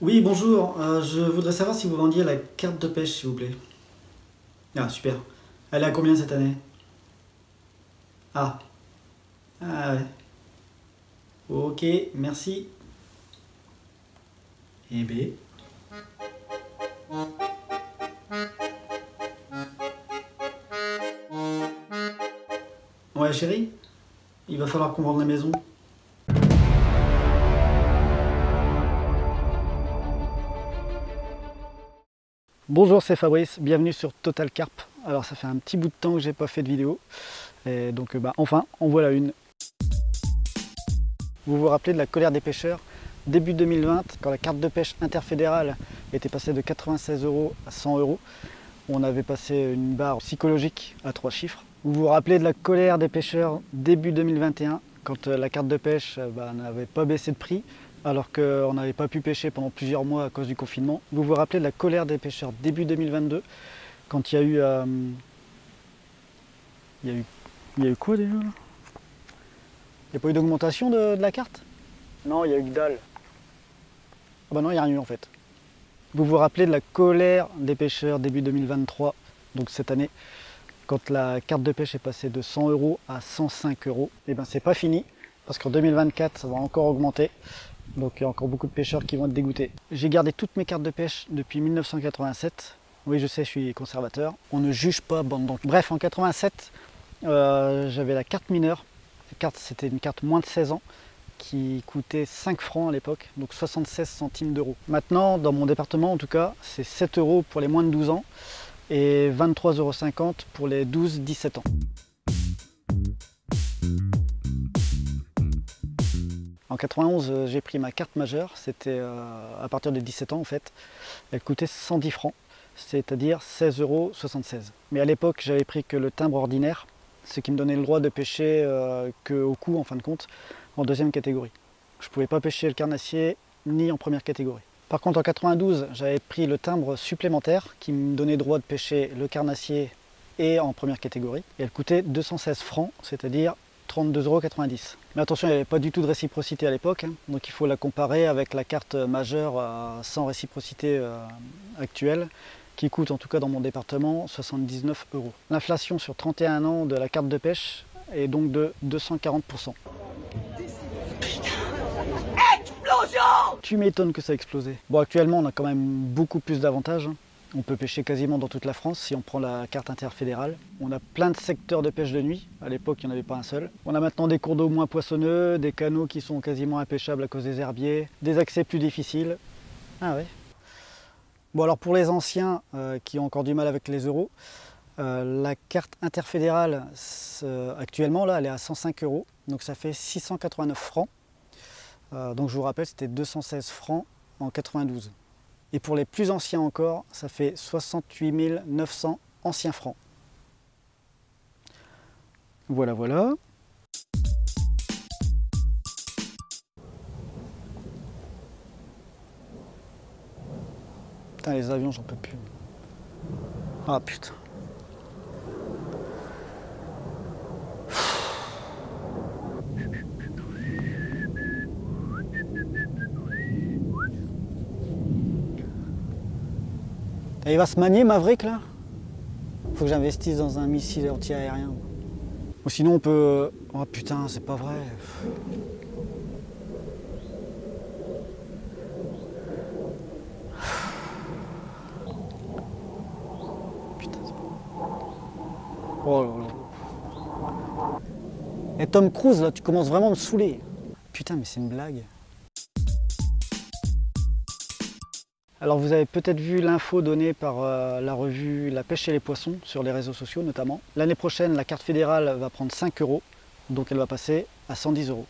Oui, bonjour. Euh, je voudrais savoir si vous vendiez la carte de pêche, s'il vous plaît. Ah, super. Elle est à combien cette année? Ah. Ah ouais. Ok, merci. Et B. Ouais, chérie Il va falloir qu'on vende la maison. Bonjour, c'est Fabrice, bienvenue sur Total Carp. Alors ça fait un petit bout de temps que j'ai pas fait de vidéo, et donc bah, enfin, en voilà une. Vous vous rappelez de la colère des pêcheurs? Début 2020, quand la carte de pêche interfédérale était passée de 96 euros à 100 euros, on avait passé une barre psychologique à trois chiffres. Vous vous rappelez de la colère des pêcheurs début 2021, quand euh, la carte de pêche euh, bah, n'avait pas baissé de prix, alors qu'on n'avait pas pu pêcher pendant plusieurs mois à cause du confinement. Vous vous rappelez de la colère des pêcheurs début 2022, quand il y a eu... Euh, il, y a eu il y a eu quoi déjà? Il n'y a pas eu d'augmentation de, la carte? Non, il y a eu que dalle. Ah bah non, il n'y a rien eu en fait. Vous vous rappelez de la colère des pêcheurs début 2023, donc cette année, quand la carte de pêche est passée de 100 euros à 105 euros? Et eh bien c'est pas fini, parce qu'en 2024 ça va encore augmenter. Donc il y a encore beaucoup de pêcheurs qui vont être dégoûtés. J'ai gardé toutes mes cartes de pêche depuis 1987. Oui, je sais, je suis conservateur. On ne juge pas, bande. Bref, en 87, euh, j'avais la carte mineure. C'était une carte moins de 16 ans qui coûtait 5 francs à l'époque, donc 76 centimes d'euros. Maintenant, dans mon département en tout cas, c'est 7 euros pour les moins de 12 ans et 23,50 euros pour les 12-17 ans. En 91, euh, j'ai pris ma carte majeure, c'était euh, à partir de 17 ans en fait. Elle coûtait 110 francs, c'est-à-dire 16,76 euros. Mais à l'époque, j'avais pris que le timbre ordinaire, ce qui me donnait le droit de pêcher euh, qu'au coup en fin de compte, en deuxième catégorie. Je ne pouvais pas pêcher le carnassier ni en première catégorie. Par contre, en 92, j'avais pris le timbre supplémentaire qui me donnait droit de pêcher le carnassier et en première catégorie. Elle coûtait 216 francs, c'est-à-dire 32,90 euros. Mais attention, il n'y avait pas du tout de réciprocité à l'époque, hein. donc il faut la comparer avec la carte majeure sans réciprocité euh, actuelle, qui coûte en tout cas dans mon département 79 euros. L'inflation sur 31 ans de la carte de pêche est donc de 240%. Explosion Tu m'étonnes que ça a explosé. Bon, actuellement, on a quand même beaucoup plus d'avantages. Hein. On peut pêcher quasiment dans toute la France si on prend la carte interfédérale. On a plein de secteurs de pêche de nuit. À l'époque, il n'y en avait pas un seul. On a maintenant des cours d'eau moins poissonneux, des canaux qui sont quasiment impêchables à cause des herbiers, des accès plus difficiles. Ah ouais. Bon alors pour les anciens euh, qui ont encore du mal avec les euros, euh, la carte interfédérale actuellement là elle est à 105 euros, donc ça fait 689 francs. Euh, donc je vous rappelle c'était 216 francs en 92. Et pour les plus anciens encore, ça fait 68 900 anciens francs. Voilà, voilà. Putain, les avions, j'en peux plus. Ah putain. Il va se manier Maverick là? Faut que j'investisse dans un missile anti-aérien. Ou sinon on peut... Oh putain, c'est pas vrai. Putain, c'est pas... Oh là là. Et Tom Cruise là, tu commences vraiment à me saouler. Putain, mais c'est une blague. Alors vous avez peut-être vu l'info donnée par euh, la revue La pêche et les poissons sur les réseaux sociaux notamment. L'année prochaine, la carte fédérale va prendre 5 euros, donc elle va passer à 110 euros.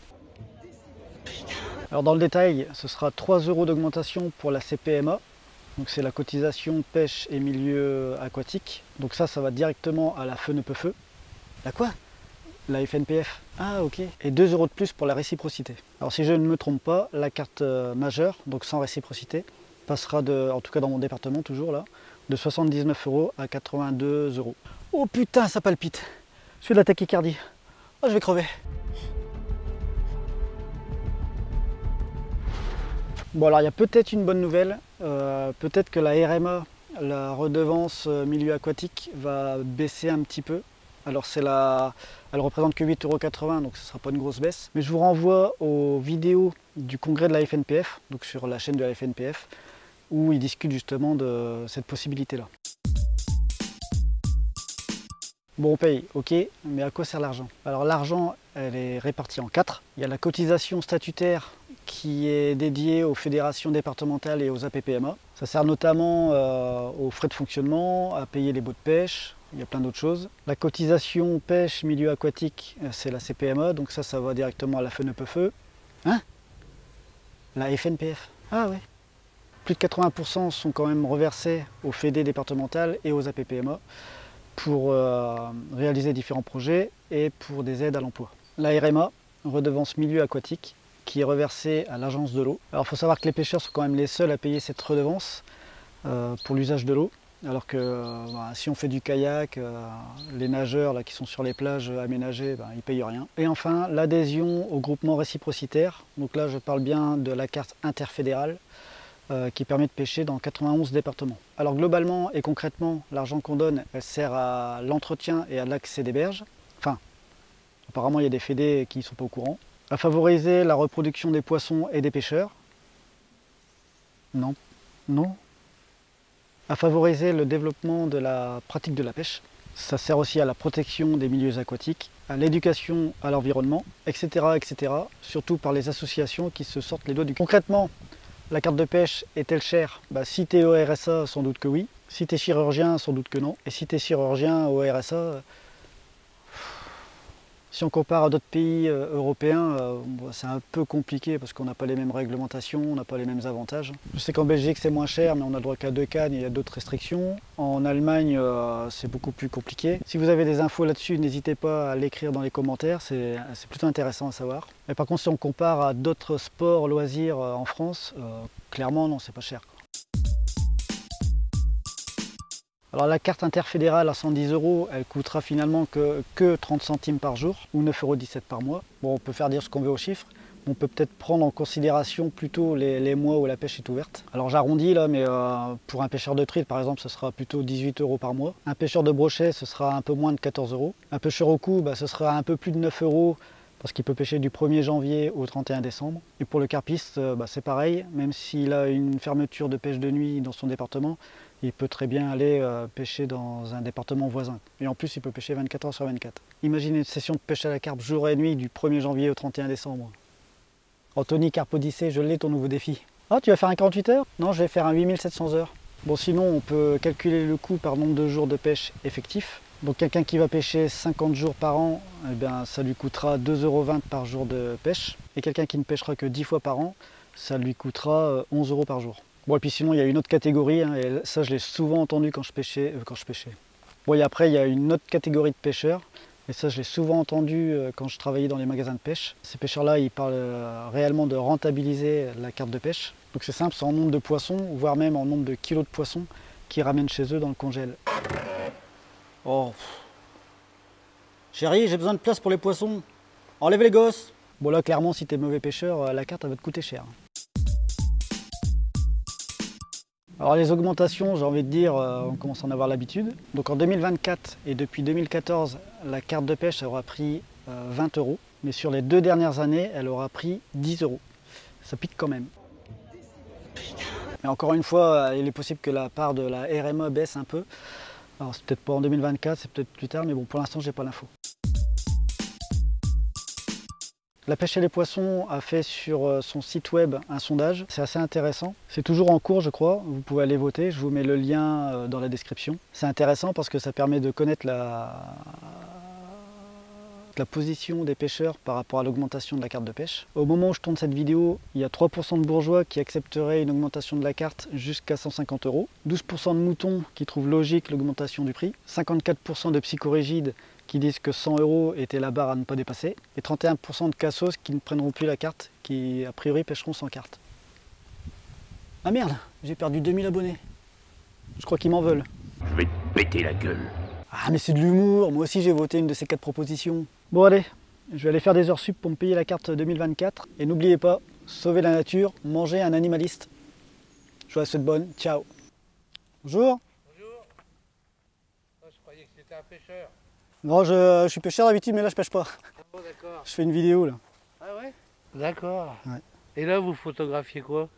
Alors dans le détail, ce sera 3 euros d'augmentation pour la CPMA, donc c'est la cotisation pêche et milieu aquatique. Donc ça, ça va directement à la feu ne peut feu. La quoi? La FNPF. Ah ok. Et 2 euros de plus pour la réciprocité. Alors si je ne me trompe pas, la carte euh, majeure, donc sans réciprocité, passera de, en tout cas dans mon département toujours là, de 79 euros à 82 euros. Oh putain, ça palpite. Je suis de la tachycardie. Oh, je vais crever. Bon alors il y a peut-être une bonne nouvelle, euh, peut-être que la RMA, la redevance euh, milieu aquatique, va baisser un petit peu. Alors c'est la... elle représente que 8,80€ donc ce ne sera pas une grosse baisse. Mais je vous renvoie aux vidéos du congrès de la FNPF, donc sur la chaîne de la FNPF, où ils discutent justement de cette possibilité-là. Bon, on paye, ok, mais à quoi sert l'argent? Alors l'argent, elle est répartie en quatre. Il y a la cotisation statutaire qui est dédiée aux fédérations départementales et aux APPMA. Ça sert notamment euh, aux frais de fonctionnement, à payer les baux de pêche, il y a plein d'autres choses. La cotisation pêche milieu aquatique, euh, c'est la CPMA, donc ça, ça va directement à la FNEPFE. Hein? La FNPF. Ah ouais. Plus de 80% sont quand même reversés aux fédés départementales et aux APPMA pour euh, réaliser différents projets et pour des aides à l'emploi. La RMA, redevance milieu aquatique, qui est reversée à l'agence de l'eau. Alors il faut savoir que les pêcheurs sont quand même les seuls à payer cette redevance euh, pour l'usage de l'eau. Alors que euh, bah, si on fait du kayak, les nageurs là, qui sont sur les plages aménagées, bah, ils ne payent rien. Et enfin, l'adhésion au groupement réciprocitaire. Donc là, je parle bien de la carte interfédérale euh, qui permet de pêcher dans 91 départements. Alors globalement et concrètement, l'argent qu'on donne elle sert à l'entretien et à l'accès des berges. Enfin, apparemment il y a des fédés qui ne sont pas au courant. À favoriser la reproduction des poissons et des pêcheurs. Non. Non. À favoriser le développement de la pratique de la pêche. Ça sert aussi à la protection des milieux aquatiques, à l'éducation à l'environnement, etc., etc. Surtout par les associations qui se sortent les doigts du Concrètement, la carte de pêche est-elle chère? Bah, Si tu es au RSA, sans doute que oui. Si tu chirurgien, sans doute que non. Et si tu chirurgien au RSA, si on compare à d'autres pays euh, européens, euh, c'est un peu compliqué parce qu'on n'a pas les mêmes réglementations, on n'a pas les mêmes avantages. Je sais qu'en Belgique c'est moins cher, mais on a droit qu'à deux cannes, il y a d'autres restrictions. En Allemagne, euh, c'est beaucoup plus compliqué. Si vous avez des infos là-dessus, n'hésitez pas à l'écrire dans les commentaires, c'est plutôt intéressant à savoir. Mais par contre, si on compare à d'autres sports, loisirs en France, clairement non, c'est pas cher. Alors la carte interfédérale à 110 euros, elle coûtera finalement que, 30 centimes par jour ou 9,17 euros par mois. Bon, on peut faire dire ce qu'on veut aux chiffres. On peut peut-être prendre en considération plutôt les, mois où la pêche est ouverte. Alors j'arrondis là, mais euh, pour un pêcheur de truite par exemple, ce sera plutôt 18 euros par mois. Un pêcheur de brochet, ce sera un peu moins de 14 euros. Un pêcheur au cou, bah, ce sera un peu plus de 9 euros parce qu'il peut pêcher du 1er janvier au 31 décembre. Et pour le carpiste, euh, bah, c'est pareil, même s'il a une fermeture de pêche de nuit dans son département, il peut très bien aller euh, pêcher dans un département voisin. Et en plus, il peut pêcher 24 heures sur 24. Imaginez une session de pêche à la carpe jour et nuit du 1er janvier au 31 décembre. Anthony Carpodyssée, je l'ai ton nouveau défi. Ah, tu vas faire un 48 heures? Non, je vais faire un 8700 heures. Bon, sinon, on peut calculer le coût par nombre de jours de pêche effectifs. Donc quelqu'un qui va pêcher 50 jours par an, eh ça lui coûtera 2,20€ par jour de pêche. Et quelqu'un qui ne pêchera que 10 fois par an, ça lui coûtera 11 euh, euros par jour. Bon, et puis sinon, il y a une autre catégorie, hein, et ça, je l'ai souvent entendu quand je pêchais. Euh, quand je pêchais. Bon, et après, il y a une autre catégorie de pêcheurs, et ça, je l'ai souvent entendu euh, quand je travaillais dans les magasins de pêche. Ces pêcheurs-là, ils parlent réellement de rentabiliser la carte de pêche. Donc c'est simple, c'est en nombre de poissons, voire même en nombre de kilos de poissons qu'ils ramènent chez eux dans le congèle. Oh. Chérie, j'ai besoin de place pour les poissons. Enlève les gosses. Bon là, clairement, si t'es mauvais pêcheur, la carte, elle va te coûter cher. Alors les augmentations, j'ai envie de dire, euh, on commence à en avoir l'habitude. Donc en 2024 et depuis 2014, la carte de pêche aura pris 20 euh, euros. Mais sur les deux dernières années, elle aura pris 10 euros. Ça pique quand même. Mais encore une fois, il est possible que la part de la RMA baisse un peu. Alors c'est peut-être pas en 2024, c'est peut-être plus tard, mais bon, pour l'instant, j'ai pas l'info. La pêche et les poissons a fait sur euh, son site web un sondage. C'est assez intéressant. C'est toujours en cours, je crois. Vous pouvez aller voter. Je vous mets le lien euh, dans la description. C'est intéressant parce que ça permet de connaître la, la position des pêcheurs par rapport à l'augmentation de la carte de pêche. Au moment où je tourne cette vidéo, il y a 3% de bourgeois qui accepteraient une augmentation de la carte jusqu'à 150 euros, 12% de moutons qui trouvent logique l'augmentation du prix, 54% de psychorigides qui disent que 100 euros était la barre à ne pas dépasser, et 31% de cassos qui ne prendront plus la carte, qui a priori pêcheront sans carte. Ah merde, j'ai perdu 2000 abonnés. Je crois qu'ils m'en veulent. Je vais te péter la gueule. Ah mais c'est de l'humour, moi aussi j'ai voté une de ces quatre propositions. Bon allez, je vais aller faire des heures sup pour me payer la carte 2024. Et n'oubliez pas, sauver la nature, manger un animaliste. Je vous souhaite bonne. Ciao. Bonjour. Bonjour. Oh, je croyais que c'était un pêcheur. Non, je, je suis pêcheur d'habitude, mais là je pêche pas. Ah bon, d'accord. Je fais une vidéo là. Ah ouais? D'accord. Ouais. Et là, vous photographiez quoi?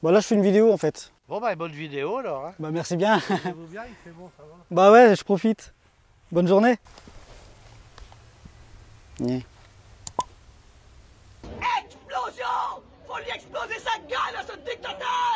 Bon, là je fais une vidéo en fait. Bon, bah, bonne vidéo alors. Hein. Bah, merci bien. vous bien, il fait bon, ça va bah, ouais, je profite. Bonne journée. Explosion! Faut lui exploser sa gueule à ce dictateur